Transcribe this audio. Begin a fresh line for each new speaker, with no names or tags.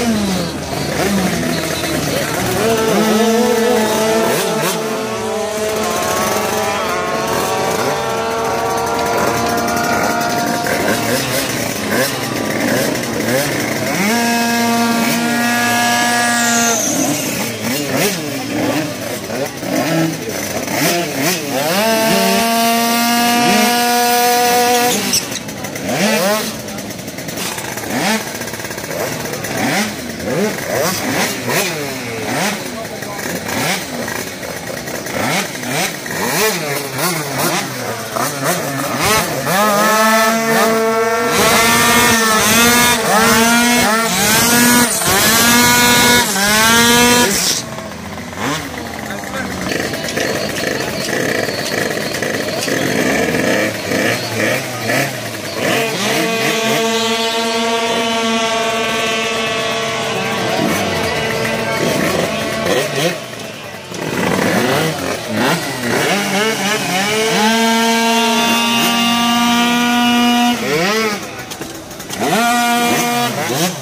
Yeah. Yeah.